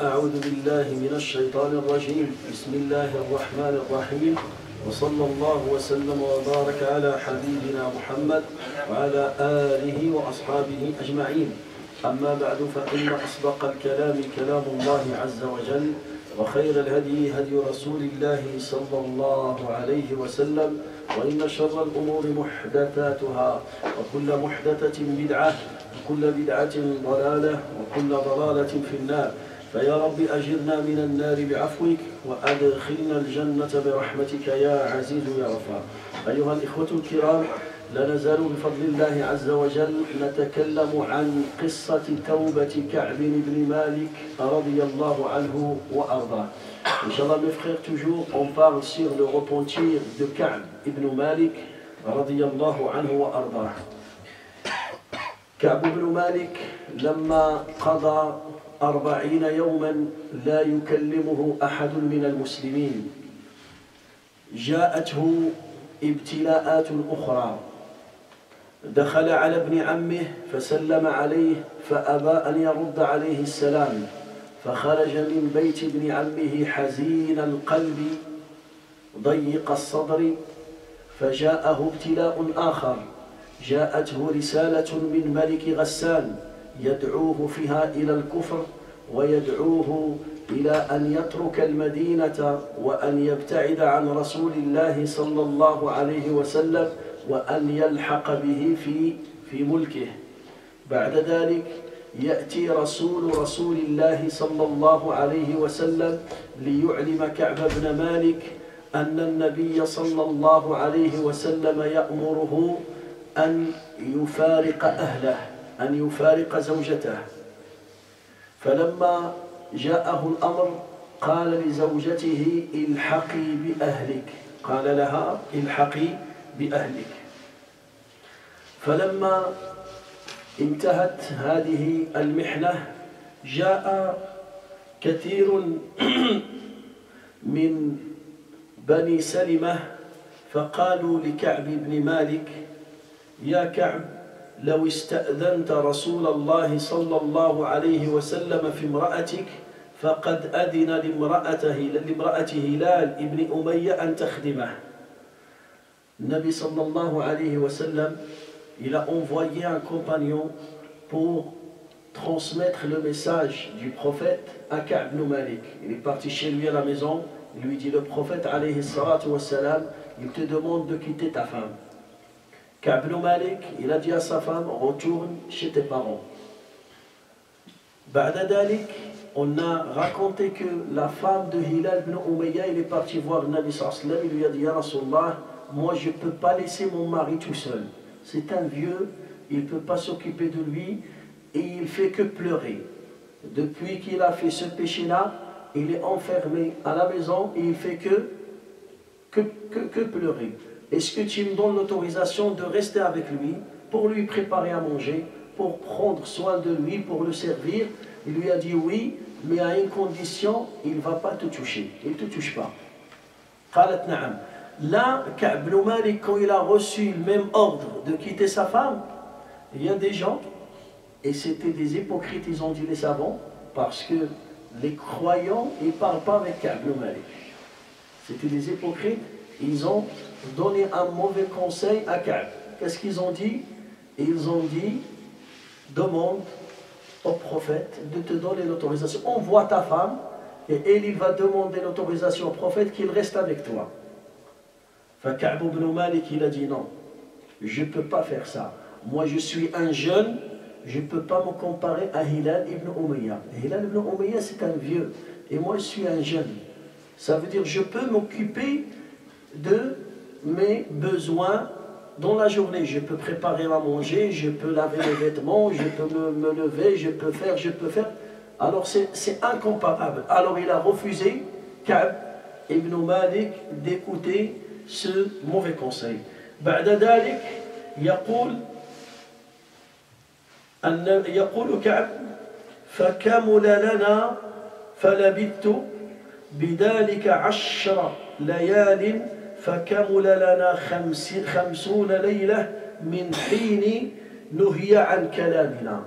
أعوذ بالله من الشيطان الرجيم. بسم الله الرحمن الرحيم. وصلى الله وسلم وبارك على حبيبنا محمد وعلى آله وأصحابه أجمعين. أما بعد فإن أصدق الكلام كلام الله عز وجل وخير الهدي هدي رسول الله صلى الله عليه وسلم وإن شر الأمور محدثاتها وكل محدثة بدعة وكل بدعة ضلالة وكل ضلالة في النار. فيا رب أجرنا من النار بعفوك وأدخلنا الجنة برحمتك يا عزيز يا غفار. أيها الإخوة الكرام لا نزال بفضل الله عز وجل نتكلم عن قصة توبة كعب بن مالك رضي الله عنه وأرضاه. Inch'Allah mes frères, toujours on parle sur le repentir de Ka'b ibn Malik radiyallahu anhu wa ardah. كعب بن مالك لما قضى أربعين يوما لا يكلمه أحد من المسلمين جاءته ابتلاءات أخرى دخل على ابن عمه فسلم عليه فأبى أن يرد عليه السلام فخرج من بيت ابن عمه حزين القلب ضيق الصدر فجاءه ابتلاء آخر جاءته رسالة من ملك غسان يدعوه فيها إلى الكفر ويدعوه إلى أن يترك المدينة وأن يبتعد عن رسول الله صلى الله عليه وسلم وأن يلحق به في في ملكه. بعد ذلك يأتي رسول رسول الله صلى الله عليه وسلم ليعلم كعب بن مالك أن النبي صلى الله عليه وسلم يأمره أن يفارق أهله أن يفارق زوجته. فلما جاءه الأمر قال لزوجته الحقي بأهلك. قال لها الحقي بأهلك. فلما انتهت هذه المحنة جاء كثير من بني سلمة فقالوا لكعب بن مالك يا كعب لو استأذنت رسول الله صلى الله عليه وسلم في امرأتك فقد أذن لامرأته لامرأة هلال ابن أمية أن تخدمه. Nabi sallallahu alayhi wa sallam, il a envoyé un compagnon pour transmettre le message du prophète à Ka'b Malik. Il est parti chez lui à la maison, il lui dit le prophète alayhi salatu wa sallam, il te demande de quitter ta femme. Ka'b Malik, il a dit à sa femme, retourne chez tes parents. Ba'dadalik, on a raconté que la femme de Hilal ibn Umayya, il est parti voir Nabi sallallahu alayhi wa sallam, il lui a dit, Ya Rasulallah, moi je ne peux pas laisser mon mari tout seul. C'est un vieux, il ne peut pas s'occuper de lui et il fait que pleurer. Depuis qu'il a fait ce péché-là, il est enfermé à la maison et il fait que, que, que, pleurer. Est-ce que tu me donnes l'autorisation de rester avec lui pour lui préparer à manger, pour prendre soin de lui, pour le servir? Il lui a dit oui, mais à une condition, il ne va pas te toucher. Il ne te touche pas. Là, Ka'b quand il a reçu le même ordre de quitter sa femme, il y a des gens, et c'était des hypocrites, ils ont dit les savants, parce que les croyants, ils ne parlent pas avec Ka'b Malik. C'était des hypocrites, ils ont donné un mauvais conseil à Ka'b. Qu'est-ce qu'ils ont dit? Ils ont dit, demande au prophète de te donner l'autorisation. Envoie ta femme, et elle, va demander l'autorisation au prophète qu'il reste avec toi. Faka'b ibn Malik, il a dit non, je ne peux pas faire ça. Moi, je suis un jeune, je ne peux pas me comparer à Hilal ibn Umayya. Hilal ibn Umayya, c'est un vieux, et moi, je suis un jeune. Ça veut dire, je peux m'occuper de mes besoins dans la journée. Je peux préparer à manger, je peux laver mes vêtements, je peux me, me lever, je peux faire, je peux faire. Alors, c'est incomparable. Alors, il a refusé, Ka'b ibn Malik, d'écouter ce mauvais conseil. بعد ذلك يقول أن يقول كعب فكمل لنا فلبثت بذلك عشر ليال فكمل لنا خمس خمسون ليلة من حين نهي عن كلامنا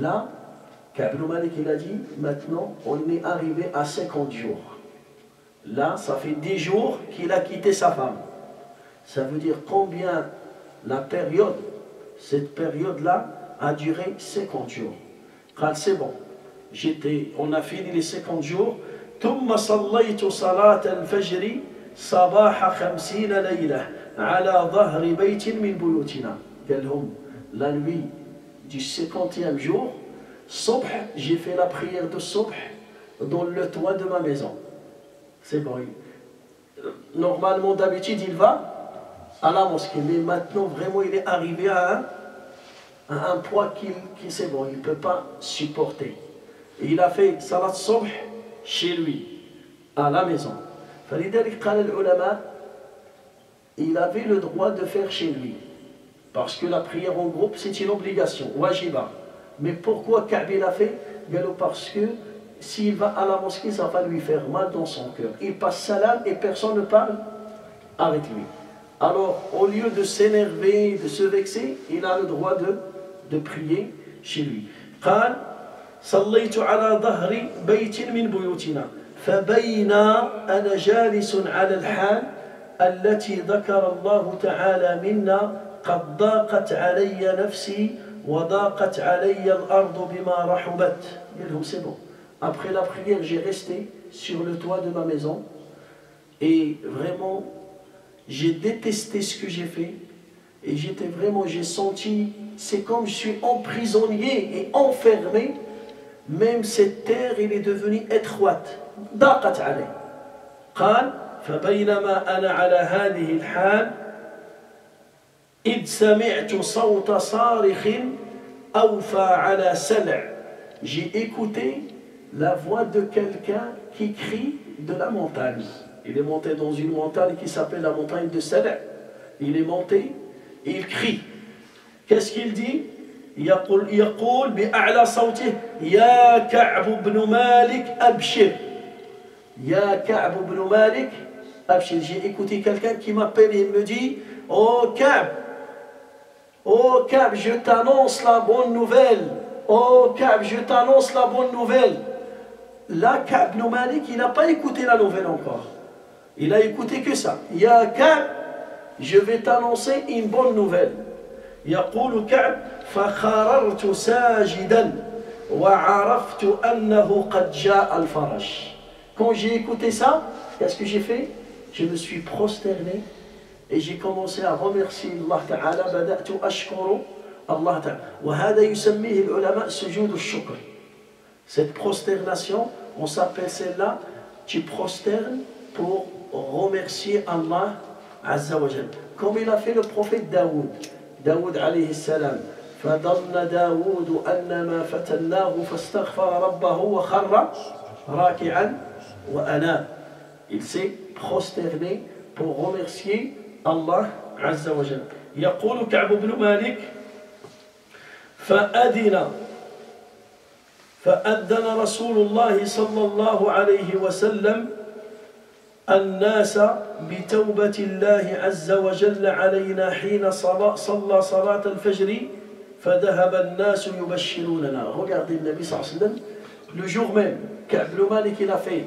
لا Kabul Malik, il a dit, maintenant, on est arrivé à 50 jours. Là, ça fait 10 jours qu'il a quitté sa femme. Ça veut dire combien la période, cette période-là, a duré 50 jours. Quand c'est bon, j'étais, on a fini les 50 jours. ثم صليت صلاة الفجر صباح خمسين ليلة على ظهر بيت من بيوتنا قال لهم la nuit du 50e jour Subh, j'ai fait la prière de Subh dans le toit de ma maison c'est bon normalement d'habitude il va à la mosquée mais maintenant vraiment il est arrivé à un, poids qu'il qu c'est bon il ne peut pas supporter il a fait salat Subh chez lui à la maison il avait le droit de faire chez lui. Parce que la prière en groupe, c'est une obligation, wajiba. Mais pourquoi Ka'b l'a fait? Parce que s'il va à la mosquée, ça va lui faire mal dans son cœur. Il passe salam et personne ne parle avec lui. Alors, au lieu de s'énerver, de se vexer, il a le droit de, de prier chez lui. قال صليت على ظهر بيت من بيوتنا فبين أنا جالس على الحال التي ذكر الله تعالى منا قد ضاقت علي نفسي وضاقت علي الأرض بما رحبت c'est bon après la prière j'ai resté sur le toit de ma maison et vraiment j'ai détesté ce que j'ai fait et j'étais vraiment j'ai senti c'est comme je suis emprisonné et enfermé même cette terre elle est devenue étroite ضاقت علي قال فبينما أنا على هذه الحال إذ سمعت صوت صارخ أوفى على سلع J'ai écouté la voix de quelqu'un qui crie de la montagne. Il est monté dans une montagne qui s'appelle la montagne de Sala. Il est monté et il crie. Qu'est-ce qu'il dit يقول يقول بأعلى صوته يا كعب بن مالك أبشر يا كعب بن مالك J'ai écouté quelqu'un qui m'appelle et me dit Oh Kab, oh Kab, je t'annonce la bonne nouvelle. Oh Kab, je t'annonce la bonne nouvelle. Là, Kab Malik, il n'a pas écouté la nouvelle encore. Il a écouté que ça. Ya Kab, je vais t'annoncer une bonne nouvelle. يقول كعب فخررت ساجدا وعرفت أنه قد جاء الفرج Quand j'ai écouté ça, qu'est-ce que j'ai fait je me suis prosterné et j'ai commencé à remercier Allah Ta'ala بدأت أشكر الله تعالى وهذا يسميه العلماء سجود الشكر cette prosternation on s'appelle celle-là tu prosternes pour remercier Allah Azza wa Jal comme il a fait le prophète Daoud Daoud alayhi salam فظن داود أن ما فتناه فاستغفر ربه وخر راكعا وأناب il s'est prosterné pour remercier Allah Azza wa Jal. يقول كعب بن مالك فأذن فأذن رسول الله صلى الله عليه وسلم الناس بتوبة الله عز وجل علينا حين صلى صلاة الفجر فذهب الناس يبشروننا Regardez Nabi صلى الله عليه وسلم le jour même Ka'b Malik il a fait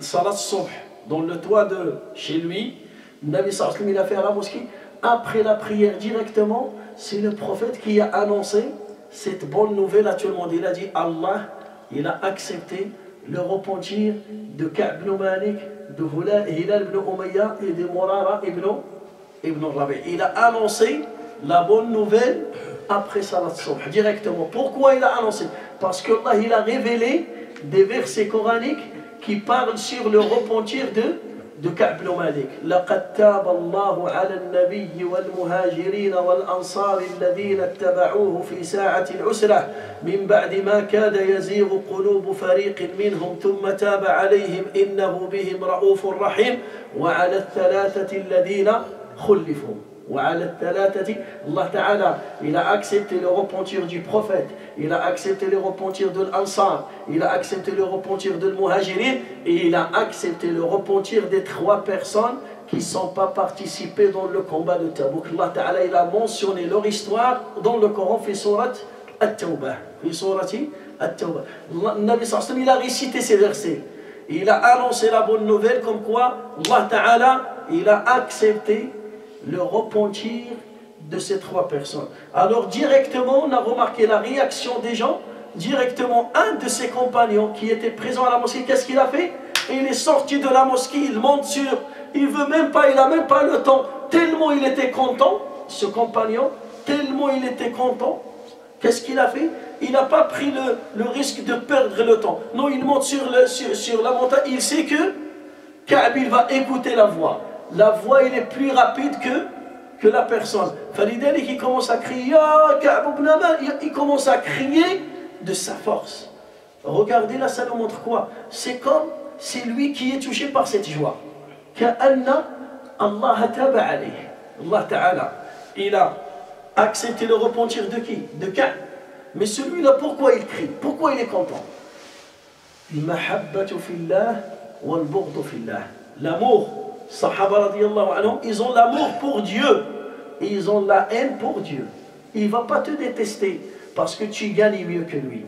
salat subh dans le toit de chez lui, Nabi Sallam il a fait à la mosquée. Après la prière directement, c'est le prophète qui a annoncé cette bonne nouvelle à tout le monde. Il a dit Allah, il a accepté le repentir de Ka'b Malik, de Hilal ibn Umayya et de Murara ibn, ibn. Il a annoncé la bonne nouvelle après Salat directement. Pourquoi il a annoncé? Parce que Allah, il a révélé des versets coraniques qui parle sur le repentir de de Ka'b Malik. لقد تاب الله على النبي والمهاجرين والأنصار الذين اتبعوه في ساعة العسرة. من بعد ما كاد يزيغ قلوب فريق منهم ثم تاب عليهم إنه بهم رؤوف رحيم. وعلى الثلاثة الذين خلفوا. Allah il a accepté le repentir du prophète, il a accepté le repentir de l'Ansar, il a accepté le repentir de l'Muhajirin, et il a accepté le repentir des trois personnes qui ne sont pas participées dans le combat de Tabouk. Allah il a mentionné leur histoire dans le Coran, fait surat At-Tawbah. Il a récité ces versets. Il a annoncé la bonne nouvelle comme quoi Allah il a accepté le repentir de ces trois personnes. Alors directement, on a remarqué la réaction des gens. Directement, un de ses compagnons qui était présent à la mosquée, qu'est-ce qu'il a fait? Il est sorti de la mosquée, il monte sur, il veut même pas, il n'a même pas le temps, tellement il était content, ce compagnon, tellement il était content. Qu'est-ce qu'il a fait? Il n'a pas pris le, risque de perdre le temps. Non, il monte sur, le, sur, la montagne, il sait que Ka'b, il va écouter la voix. La voix, est plus rapide que que la personne. Falidalik, il commence à crier, il commence à crier de sa force. Regardez là, ça nous montre quoi? C'est comme, c'est lui qui est touché par cette joie. Allah Ta'ala, il a accepté le repentir de qui? De Ka. Mais celui-là, pourquoi il crie? Pourquoi il est content? L'amour Sahaba anhum, ils ont l'amour pour Dieu ils ont la haine pour Dieu. Il ne va pas te détester parce que tu gagnes mieux que lui.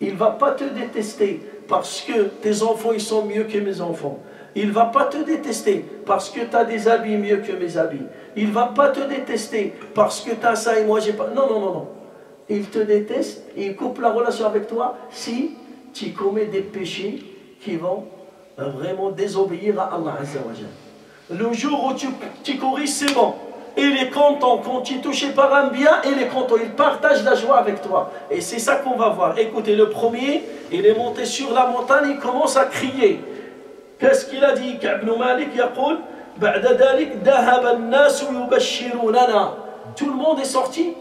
Il ne va pas te détester parce que tes enfants ils sont mieux que mes enfants. Il ne va pas te détester parce que tu as des habits mieux que mes habits. Il ne va pas te détester parce que tu as ça et moi j'ai pas. Non, non, non, non. Il te déteste, il coupe la relation avec toi si tu commets des péchés qui vont vraiment désobéir à Allah Le jour où tu, tu c'est bon. Il est content quand tu es touché par un bien, il est content, il partage la joie avec toi. Et c'est ça qu'on va voir. Écoutez, le premier, il est monté sur la montagne, il commence à crier. Qu'est-ce qu'il a dit Malik Tout le monde est sorti.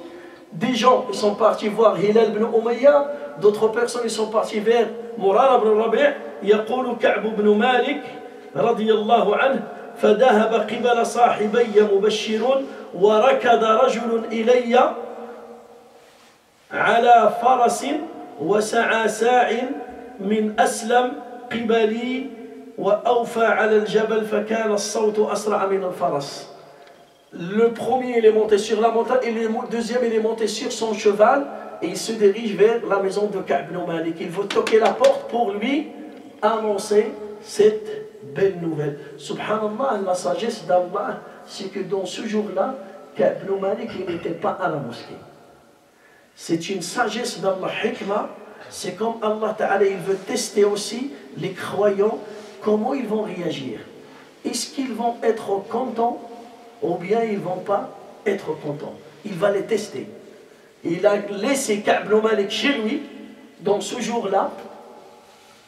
Des gens, ils sont partis voir Hilal ibn Umayya. D'autres personnes, ils sont partis vers Murara ibn Rabi' يقول كعب بن مالك رضي الله عنه فذهب قبل صاحبي مبشر وركض رجل إلي على فرس وسعى ساع من أسلم قبلي وأوفى على الجبل فكان الصوت أسرع من الفرس Le premier, il est monté sur la montagne, et le deuxième, il est monté sur son cheval, et il se dirige vers la maison de Ka'b Malik. Il veut toquer la porte pour lui annoncer cette belle nouvelle. Subhanallah, la sagesse d'Allah, c'est que dans ce jour-là, Ibn Malik n'était pas à la mosquée. C'est une sagesse d'Allah, hikmah. C'est comme Allah Ta'ala, il veut tester aussi les croyants, comment ils vont réagir. Est-ce qu'ils vont être contents ou bien ils ne vont pas être contents? Il va les tester. Il a laissé Ka'b Malik chez lui, dans ce jour-là,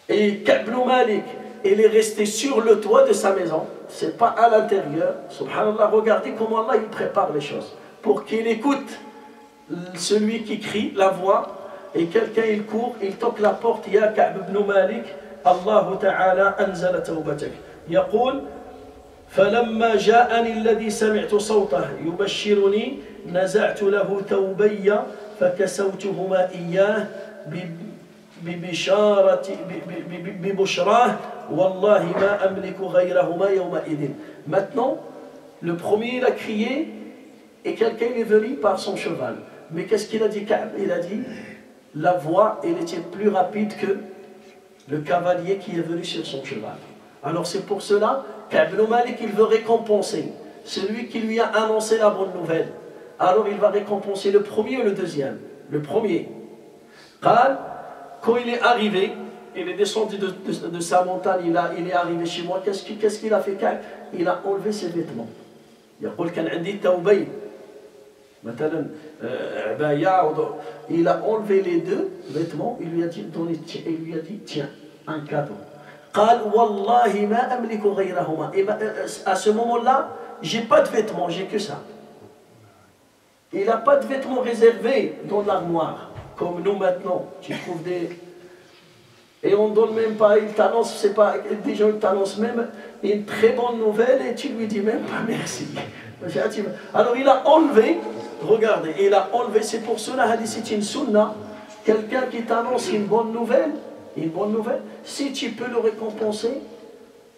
et Kabnou Malik, il est resté sur le toit de sa maison, c'est pas à l'intérieur. Subhanallah, regardez comment Allah il prépare les choses. Pour qu'il écoute celui qui crie, la voix, et quelqu'un il court, il toque la porte, Ya Ka'b ibn Malik, Allah Ta'ala anzala tawbatak. يقول فلما جاءني الذي سمعت صوته يبشرني نزعت له ثوبي فكسوتهما إياه Maintenant, le premier, il a crié et quelqu'un est venu par son cheval. Mais qu'est-ce qu'il a dit Il a dit, la voix, elle était plus rapide que le cavalier qui est venu sur son cheval. Alors c'est pour cela qu'Ibn Malik, il veut récompenser celui qui lui a annoncé la bonne nouvelle. Alors il va récompenser le premier ou le deuxième? Le premier. Quand il est arrivé, il est descendu de, sa montagne, il, a, il est arrivé chez moi, qu'est-ce qu'il a fait? Il a enlevé ses vêtements. Il a enlevé les deux vêtements, il lui a dit, il lui a dit tiens, un cadeau. Et à ce moment-là, j'ai pas de vêtements, j'ai que ça. Il n'a pas de vêtements réservés dans l'armoire. Comme nous maintenant, tu trouves des... Et on ne donne même pas, il t'annonce, c'est pas, des gens t'annoncent même une très bonne nouvelle et tu lui dis même pas merci. Alors il a enlevé, regardez, il a enlevé, c'est pour cela, c'est une sunna, quelqu'un qui t'annonce une bonne nouvelle, une bonne nouvelle, si tu peux le récompenser,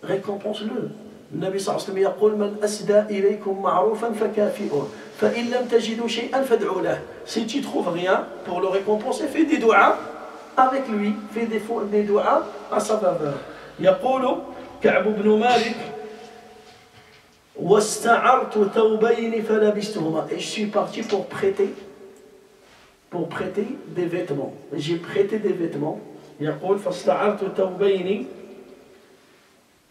récompense-le. النبي صلى الله عليه وسلم يقول من أسدى إليكم معروفا فكافئوه فإن لم تجدوا شيئا فادعوا له Si tu trouves rien pour le récompenser, fais des doigts avec lui, fais des, des doigts à sa faveur. يقول كعب بن مالك واستعرت ثوبين فلبستهما et je suis parti pour prêter pour prêter des vêtements j'ai prêté des vêtements يقول فاستعرت ثوبين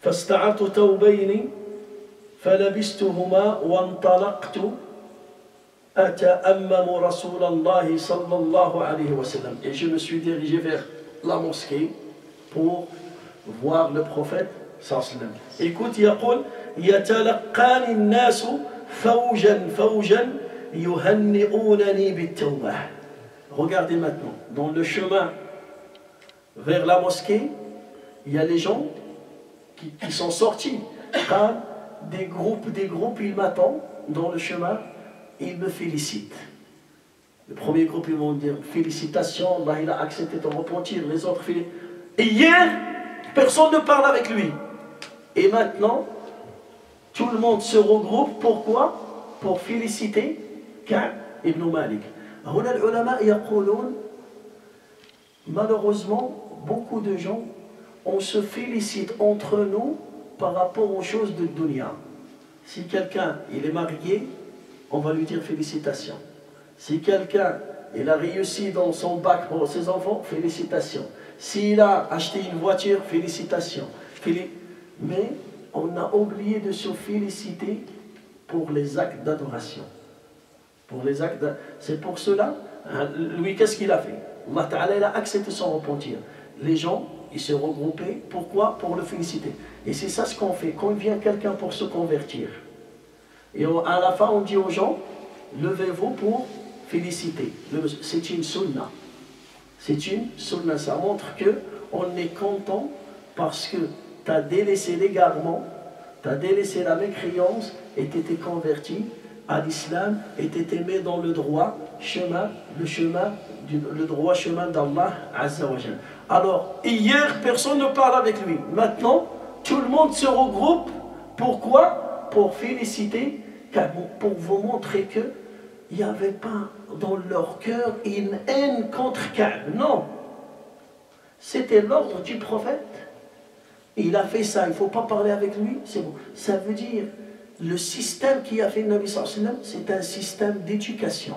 فاستعرت ثوبين فلبستهما وانطلقت أتأمم رسول الله صلى الله عليه وسلم. Et je me suis dirigé vers la mosquée pour voir le prophète صلى الله عليه وسلم. Écoute يقول يتلقاني الناس فوجا فوجا يهنئونني بالتوبة. Regardez maintenant. Dans le chemin vers la mosquée il y a les gens qui, sont sortis. Des groupes des groupes ils m'attendent dans le chemin ils me félicitent. Le premier groupe ils vont dire félicitations Allah il a accepté ton repentir. Les autres et hier personne ne parle avec lui. Et maintenant tout le monde se regroupe, pourquoi? Pour féliciter Ka'b ibn Malik. Malheureusement, beaucoup de gens, on se félicite entre nous par rapport aux choses de dunya. Si quelqu'un est marié, on va lui dire félicitations. Si quelqu'un a réussi dans son bac pour ses enfants, félicitations. S'il a acheté une voiture, félicitations. Mais on a oublié de se féliciter pour les actes d'adoration. Pour les actes C'est pour cela, hein, lui, qu'est-ce qu'il a fait? Allah Ta'ala, il a accepté son repentir. Les gens, ils se regroupaient. Pourquoi? Pour le féliciter. Et c'est ça ce qu'on fait. Quand vient quelqu'un pour se convertir, et à la fin, on dit aux gens, levez-vous pour féliciter. C'est une sunna. C'est une sunna. Ça montre que on est content parce que tu as délaissé l'égarement, tu as délaissé la mécréance et tu étais converti à l'islam et tu étais mis dans le droit chemin, le chemin, le droit chemin d'Allah Alors, hier, personne ne parle avec lui. Maintenant, tout le monde se regroupe. Pourquoi? Pour féliciter, pour vous montrer que il n'y avait pas dans leur cœur une haine contre Ka'b. Non. C'était l'ordre du prophète il a fait ça, il ne faut pas parler avec lui, c'est bon. Ça veut dire, le système qui a fait le Nabi c'est un système d'éducation.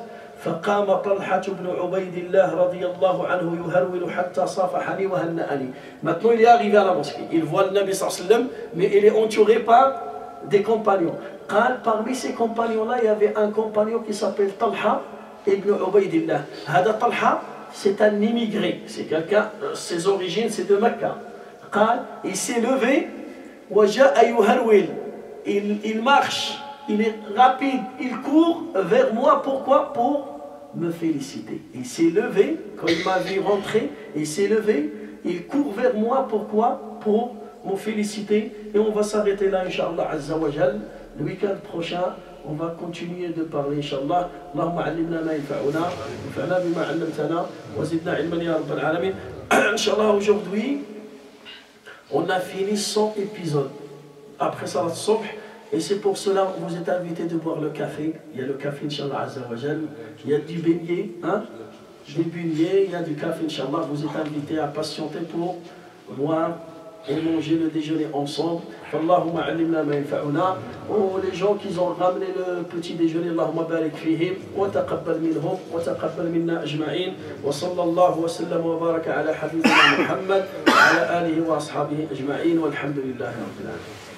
فقام طلحة بن عبيد الله رضي الله عنه يهرول حتى صافحني وهنأني Maintenant il est arrivé à la mosquée, il voit le Nabi sallallahu alayhi wa sallam, mais il est entouré par des compagnons. قال parmi ces compagnons-là, il y avait un compagnon qui s'appelle Talha ibn Ubaydillah. هذا Talha, c'est un immigré, c'est quelqu'un, ses origines c'est de Mecca. قال, il s'est levé, وجاء يهرول il, marche, il est rapide, il court vers moi. Pourquoi Pour me féliciter. Il s'est levé, quand il m'a vu rentrer, il s'est levé, il court vers moi. Pourquoi? Pour me féliciter. Et on va s'arrêter là, Inch'Allah Azzawajal. Le week-end prochain, on va continuer de parler, Inch'Allah. Allahumma allimna ma bima allamtana, wa zidna ilman ya rabbal alamin. Inch'Allah, aujourd'hui, on a fini 100 épisodes après Salat Subh. Et c'est pour cela que vous êtes invités de boire le café. Il y a le café, Inch'Allah. Il y a du beignet, hein? Des beignets, il y a du café, Inch'Allah. Vous êtes invités à patienter pour boire et manger le déjeuner ensemble. Allahumma alimna ma. Oh, les gens qui ont ramené le petit déjeuner, Allahumma barik fihim, wa taqabbal minhum, wa taqabbal minna ajma'in, wa sallallahu wa sallam wa baraka ala habibina Muhammad, wa ala alihi wa ashabihi ajma'in, walhamdulillahi rabbil alamin.